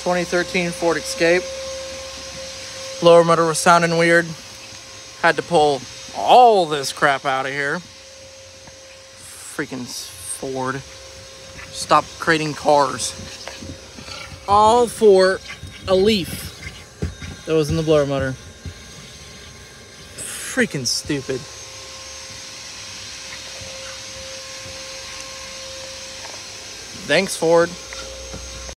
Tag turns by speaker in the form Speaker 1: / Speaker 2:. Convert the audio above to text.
Speaker 1: 2013 Ford Escape. Blower motor was sounding weird. Had to pull all this crap out of here. Freaking Ford. Stop creating cars. All for a leaf that was in the blower motor. Freaking stupid. Thanks, Ford.